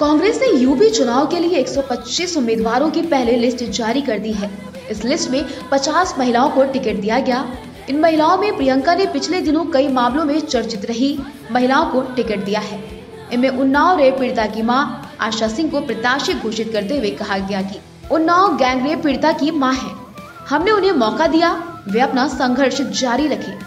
कांग्रेस ने यूपी चुनाव के लिए 125 उम्मीदवारों की पहले लिस्ट जारी कर दी है। इस लिस्ट में 50 महिलाओं को टिकट दिया गया। इन महिलाओं में प्रियंका ने पिछले दिनों कई मामलों में चर्चित रही। महिलाओं को टिकट दिया है। इनमें उन्नाव रेप पीड़िता की माँ, आशा सिंह को प्रत्याशी घोषित करते हुए कहा गया कि उन्नाव गैंग रेप पीड़िता की माँ है। हमने उन्हें मौका दिया, वे अपना संघर्ष जारी रखे।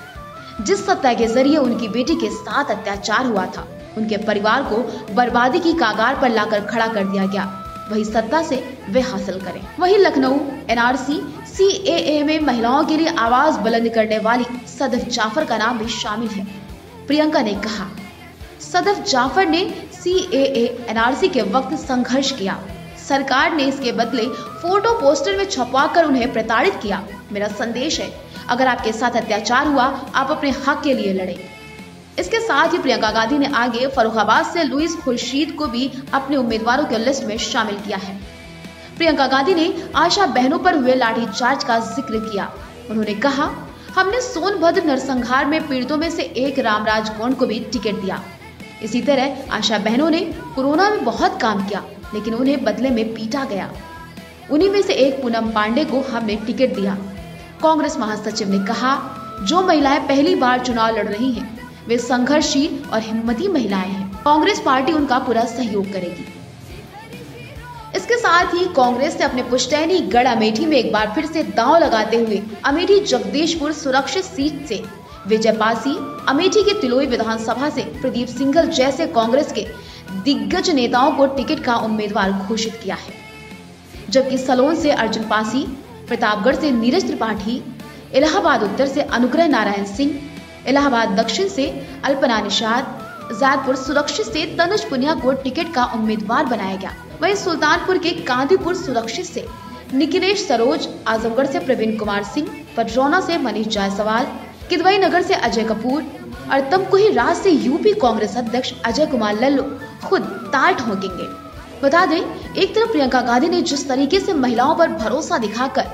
जिस सत्ता के ज़रिए उनकी बेटी के साथ अत्याचार हुआ था उनके परिवार को बर्बादी की कागार पर लाकर खड़ा कर दिया गया। वही सत्ता से वे हासिल करें। वही लखनऊ, एनआरसी सीएए में महिलाओं के लिए आवाज़ बुलंद करने वाली सदफ जाफ़र का नाम भी शामिल है। प्रियंका ने कहा, सदफ जाफ़र ने सीएए, एनआरसी के वक्त संघर्ष किया। सरकार ने इसके बदले फ़ोटो पोस्टर में छपवाकर उन्हें प्रताड़ित किया। मेरा संदेश है, अगर आपके साथ अत्याचार हुआ, आप अपने हक के लिए लड़े। इसके साथ ही प्रियंका गांधी ने आगे फरुखाबाद से लुइस खुर्शीद को भी अपने उम्मीदवारों के लिस्ट में शामिल किया है। प्रियंका गांधी ने आशा बहनों पर हुए लाठीचार्ज का ज़िक्र किया। उन्होंने कहा, हमने सोनभद्र नरसंहार में पीड़ितों में से एक रामराज गौंड को भी टिकट दिया। इसी तरह आशा बहनों ने कोरोना में बहुत काम किया, लेकिन उन्हें बदले में पीटा गया। उन्हीं में से एक पूनम पांडे को हमने टिकट दिया। कांग्रेस महासचिव ने कहा, जो महिलाएँ पहली बार चुनाव लड़ रही हैं वे संघर्षशील और हिम्मती महिलाएँ हैं। कांग्रेस पार्टी उनका पूरा सहयोग करेगी। इसके साथ ही कांग्रेस ने अपने पुश्तैनी गढ़ अमेठी में एक बार फिर से दांव लगाते हुए अमेठी जगदीशपुर सुरक्षित सीट से विजय पासी, अमेठी के तिलोई विधानसभा से प्रदीप सिंघल जैसे कांग्रेस के दिग्गज नेताओं को टिकट का उम्मीदवार घोषित किया है। जबकि सलोन से अर्जुन पासी, प्रतापगढ़ से नीरज त्रिपाठी, इलाहाबाद उत्तर से अनुग्रह नारायण सिंह इलाहाबाद दक्षिण से अल्पना निषाद जैदपुर सुरक्षित से तनुज पुनिया को टिकट का उम्मीदवार बनाया गया। वहीं सुल्तानपुर के कांदीपुर सुरक्षित से निखिलेश सरोज, आजमगढ़ से प्रवीण कुमार सिंह, पटरौना से मनीष जायसवाल, किदवई नगर से अजय कपूर और तमकुही राज से यूपी कांग्रेस अध्यक्ष अजय कुमार लल्लू खुद ताल ठोकेंगे। बता दें, एक तरफ़ प्रियंका गांधी ने जिस तरीके से महिलाओं पर भरोसा दिखाकर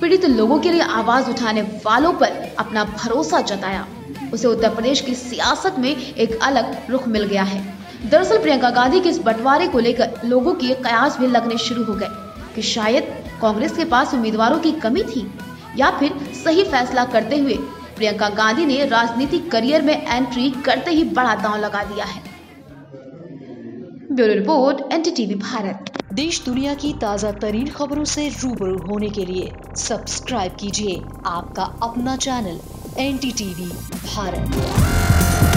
पीड़ित लोगों के लिए आवाज़ उठाने वालों पर अपना भरोसा जताया। उसे उत्तर प्रदेश की सियासत में एक अलग रुख मिल गया है। दरअसल प्रियंका गांधी के इस बंटवारे को लेकर लोगों के कयास भी लगने शुरू हो गए कि शायद कांग्रेस के पास उम्मीदवारों की कमी थी या फिर सही फैसला करते हुए प्रियंका गांधी ने राजनीतिक करियर में एंट्री करते ही बड़ा दांव लगा दिया है। Bureau report, NDTV Bharat. देश दुनिया की ताज़ा तरीन खबरों से रूबरू होने के लिए सब्सक्राइब कीजिए आपका अपना चैनल एनडीटीवी भारत।